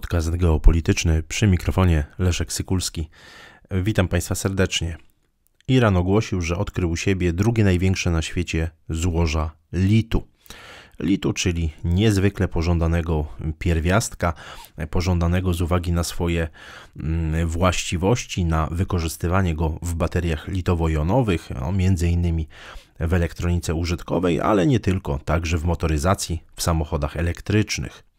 podcast geopolityczny przy mikrofonie Leszek Sykulski. Witam Państwa serdecznie. Iran ogłosił, że odkrył u siebie drugie największe na świecie złoża litu. Litu, czyli niezwykle pożądanego pierwiastka, pożądanego z uwagi na swoje mm, właściwości, na wykorzystywanie go w bateriach litowo-jonowych, no, między innymi w elektronice użytkowej, ale nie tylko, także w motoryzacji, w samochodach elektrycznych.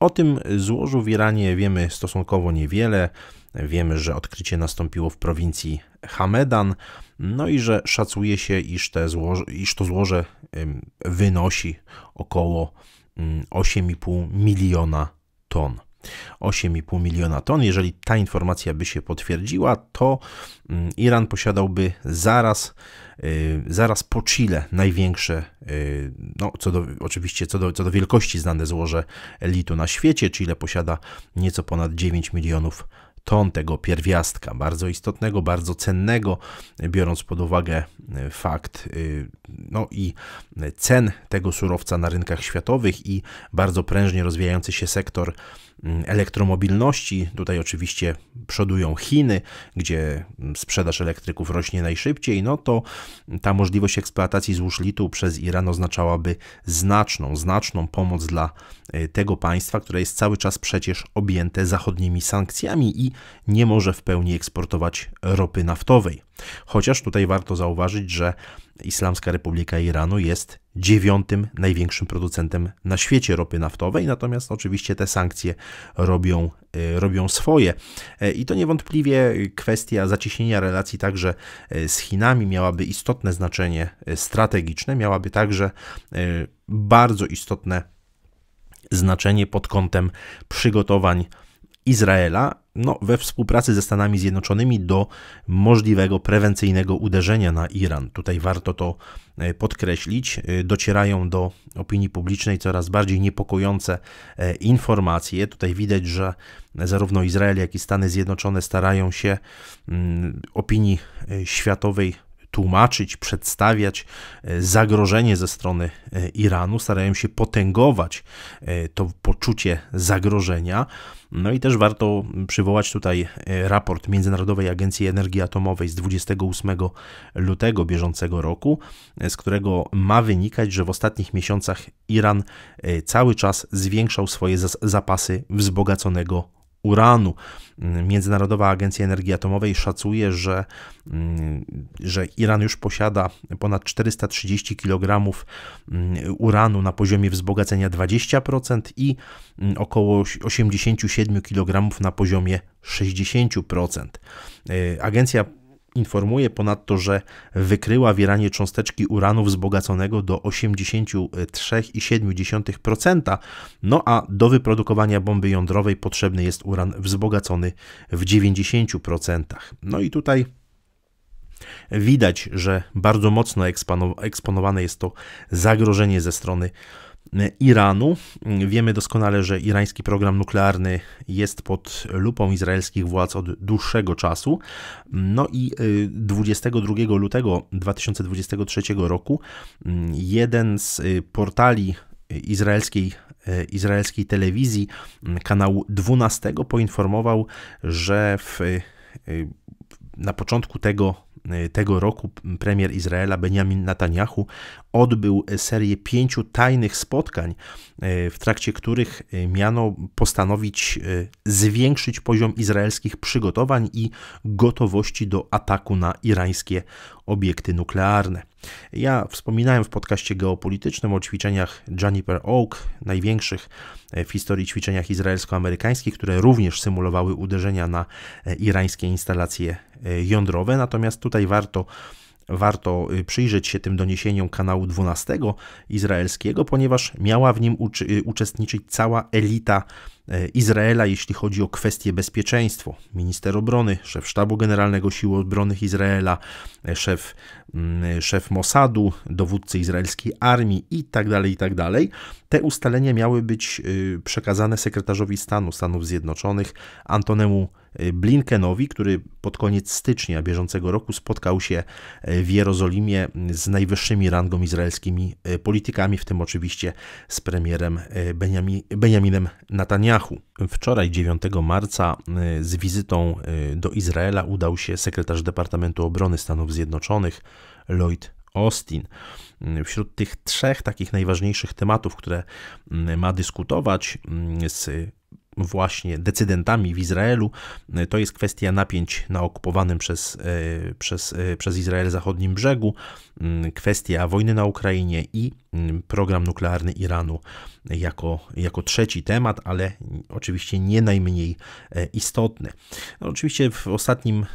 O tym złożu w Iranie wiemy stosunkowo niewiele. Wiemy, że odkrycie nastąpiło w prowincji Hamedan, no i że szacuje się, iż, te złoże, iż to złoże wynosi około 8,5 miliona ton. 8,5 miliona ton. Jeżeli ta informacja by się potwierdziła, to Iran posiadałby zaraz Y, zaraz po Chile największe, y, no co do, oczywiście co do, co do wielkości znane złoże litu na świecie. Chile posiada nieco ponad 9 milionów ton tego pierwiastka, bardzo istotnego, bardzo cennego, biorąc pod uwagę y, fakt no i cen tego surowca na rynkach światowych i bardzo prężnie rozwijający się sektor Mm, elektromobilności. Tutaj oczywiście przodują Chiny, gdzie sprzedaż elektryków rośnie najszybciej, no to ta możliwość eksploatacji złóż litu przez Iran oznaczałaby znaczną, znaczną pomoc dla y, tego państwa, które jest cały czas przecież objęte zachodnimi sankcjami i nie może w pełni eksportować ropy naftowej. Chociaż tutaj warto zauważyć, że Islamska Republika Iranu jest dziewiątym największym producentem na świecie ropy naftowej, natomiast oczywiście te sankcje robią, e, robią swoje. E, I to niewątpliwie kwestia zacieśnienia relacji także e, z Chinami miałaby istotne znaczenie strategiczne, miałaby także bardzo istotne znaczenie pod kątem przygotowań Izraela no, we współpracy ze Stanami Zjednoczonymi do możliwego prewencyjnego uderzenia na Iran. Tutaj warto to e, podkreślić. E, docierają do opinii publicznej coraz bardziej niepokojące e, informacje. Tutaj widać, że zarówno Izrael, jak i Stany Zjednoczone starają się mm, opinii światowej tłumaczyć, przedstawiać zagrożenie ze strony Iranu, starają się potęgować to poczucie zagrożenia. No i też warto przywołać tutaj e, raport Międzynarodowej Agencji Energii Atomowej z 28 lutego bieżącego roku, e, z którego ma wynikać, że w ostatnich miesiącach Iran e, cały czas zwiększał swoje zapasy wzbogaconego uranu. Międzynarodowa Agencja Energii Atomowej szacuje, że, mm, że Iran już posiada ponad 430 kg mm, uranu na poziomie wzbogacenia 20% i mm, około 87 kg na poziomie 60%. Agencja Informuje ponadto, że wykryła w Iranie cząsteczki uranu wzbogaconego do 83,7%, no a do wyprodukowania bomby jądrowej potrzebny jest uran wzbogacony w 90%. No i tutaj widać, że bardzo mocno eksponowane jest to zagrożenie ze strony Iranu. Wiemy doskonale, że irański program nuklearny jest pod lupą izraelskich władz od dłuższego czasu. No i 22 y, lutego 2023 roku mm, jeden z y, portali izraelskiej y, izraelskiej telewizji, kanału 12, poinformował, że w, na początku tego tego roku premier Izraela Benjamin Netanyahu odbył serię pięciu tajnych spotkań, e, w trakcie których e, miano postanowić zwiększyć poziom izraelskich przygotowań i gotowości do ataku na irańskie obiekty nuklearne. Ja wspominałem w podcaście geopolitycznym o ćwiczeniach Juniper Oak, największych w historii ćwiczeniach izraelsko-amerykańskich, które również symulowały uderzenia na irańskie instalacje jądrowe. Natomiast tutaj warto warto przyjrzeć się tym doniesieniom kanału 12 izraelskiego, ponieważ miała w nim y, uczestniczyć cała elita Izraela, jeśli chodzi o kwestie bezpieczeństwo. Minister obrony, szef Sztabu Generalnego Sił Obronnych Izraela, szef, mm, szef Mossadu, dowódcy izraelskiej armii itd., tak itd. Tak Te ustalenia miały być przekazane sekretarzowi stanu Stanów Zjednoczonych Antonemu Blinkenowi, który pod koniec stycznia bieżącego roku spotkał się w Jerozolimie z najwyższymi rangą izraelskimi politykami, w tym oczywiście z premierem Benjamin, Benjaminem Netanyahu. Netanyahu. Wczoraj, 9 marca, z wizytą do Izraela udał się sekretarz Departamentu Obrony Stanów Zjednoczonych Lloyd Austin. Wśród tych trzech takich najważniejszych tematów, które ma dyskutować z właśnie decydentami w Izraelu, to jest kwestia napięć na okupowanym przez, e, przez, e, przez Izrael zachodnim brzegu, kwestia wojny na Ukrainie i program nuklearny Iranu jako, jako trzeci temat, ale oczywiście nie najmniej e, istotny. No, oczywiście w ostatnim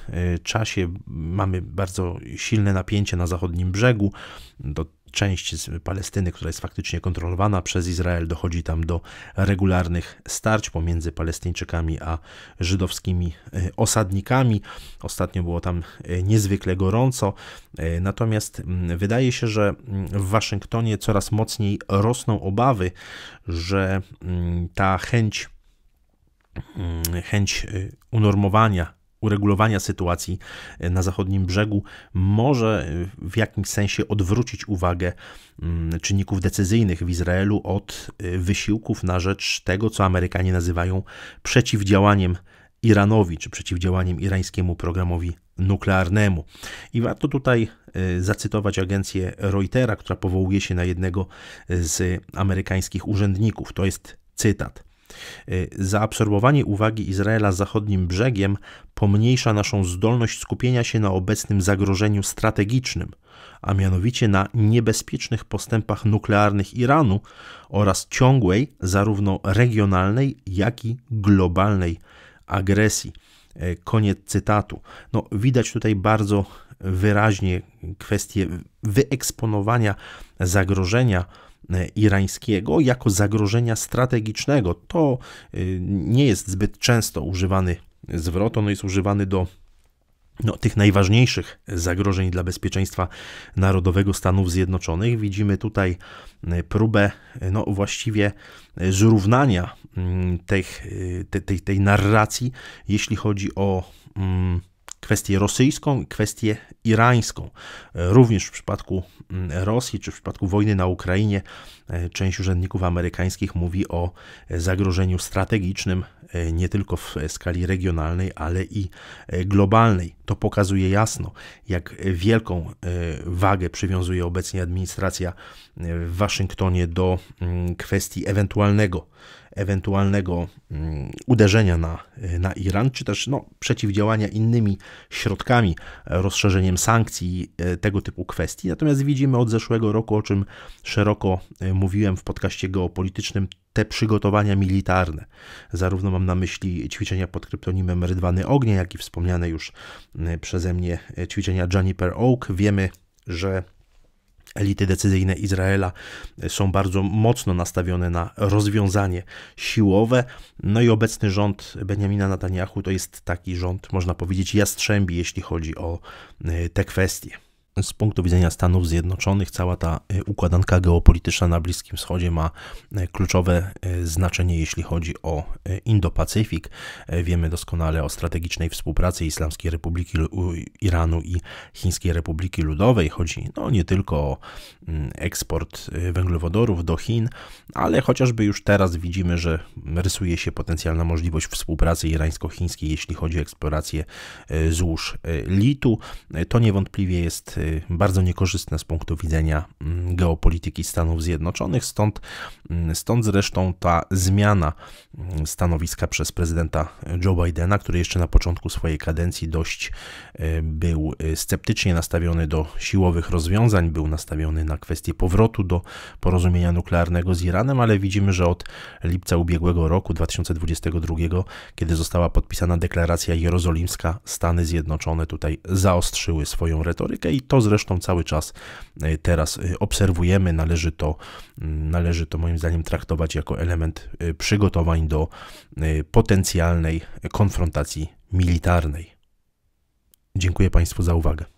czasie mamy bardzo silne napięcie na zachodnim brzegu. Do część z Palestyny, która jest faktycznie kontrolowana przez Izrael, dochodzi tam do regularnych starć pomiędzy Palestyńczykami a żydowskimi e, osadnikami. Ostatnio było tam e, niezwykle gorąco, e, natomiast wydaje się, że w Waszyngtonie coraz mocniej rosną obawy, że ta chęć chęć unormowania uregulowania sytuacji e, na zachodnim brzegu może e, w jakimś sensie odwrócić uwagę mm, czynników decyzyjnych w Izraelu od e, wysiłków na rzecz tego, co Amerykanie nazywają przeciwdziałaniem Iranowi, czy przeciwdziałaniem irańskiemu programowi nuklearnemu. I warto tutaj zacytować agencję Reutera, która powołuje się na jednego z amerykańskich urzędników. To jest cytat. Y, zaabsorbowanie uwagi Izraela zachodnim brzegiem pomniejsza naszą zdolność skupienia się na obecnym zagrożeniu strategicznym, a mianowicie na niebezpiecznych postępach nuklearnych Iranu oraz ciągłej, zarówno regionalnej, jak i globalnej agresji. Y, koniec cytatu. No, widać tutaj bardzo wyraźnie kwestię wyeksponowania zagrożenia irańskiego jako zagrożenia strategicznego. To e, nie jest zbyt często używany zwrot, on jest używany do no, tych najważniejszych zagrożeń dla bezpieczeństwa narodowego Stanów Zjednoczonych. Widzimy tutaj e, próbę no, właściwie zrównania mm, tej, tej, tej narracji, jeśli chodzi o mm, kwestię rosyjską i kwestię irańską. Również w przypadku mm, Rosji czy w przypadku wojny na Ukrainie e, część urzędników amerykańskich mówi o zagrożeniu strategicznym e, nie tylko w skali regionalnej, ale i e, globalnej. To pokazuje jasno, jak wielką wagę przywiązuje obecnie administracja w Waszyngtonie do mm, kwestii ewentualnego ewentualnego mm, uderzenia na, na Iran, czy też no, przeciwdziałania innymi środkami, rozszerzeniem sankcji, e, tego typu kwestii. Natomiast widzimy od zeszłego roku, o czym szeroko e, mówiłem w podcaście geopolitycznym, te przygotowania militarne. Zarówno mam na myśli ćwiczenia pod kryptonimem Rydwany Ognia, jak i wspomniane już e, przeze mnie ćwiczenia Juniper Oak. Wiemy, że elity decyzyjne Izraela są bardzo mocno nastawione na rozwiązanie siłowe. No i obecny rząd Benjamina Netanyahu to jest taki rząd, można powiedzieć, jastrzębi, jeśli chodzi o e, te kwestie z punktu widzenia Stanów Zjednoczonych cała ta e, układanka geopolityczna na Bliskim Wschodzie ma e, kluczowe e, znaczenie, jeśli chodzi o Indo-Pacyfik. Wiemy doskonale o strategicznej współpracy Islamskiej Republiki Iranu i Chińskiej Republiki Ludowej. Chodzi no, nie tylko o mm, eksport węglowodorów do Chin, ale chociażby już teraz widzimy, że rysuje się potencjalna możliwość współpracy irańsko-chińskiej, jeśli chodzi o eksplorację złóż litu. To niewątpliwie jest bardzo niekorzystne z punktu widzenia mm, geopolityki Stanów Zjednoczonych. Stąd, mm, stąd zresztą ta zmiana mm, stanowiska przez prezydenta Joe Bidena, który jeszcze na początku swojej kadencji dość e, był e, sceptycznie nastawiony do siłowych rozwiązań, był nastawiony na kwestię powrotu do porozumienia nuklearnego z Iranem, ale widzimy, że od lipca ubiegłego roku 2022, kiedy została podpisana deklaracja jerozolimska, Stany Zjednoczone tutaj zaostrzyły swoją retorykę i to to zresztą cały czas e, teraz e, obserwujemy. Należy to, należy to moim zdaniem traktować jako element e, przygotowań do potencjalnej konfrontacji militarnej. Dziękuję Państwu za uwagę.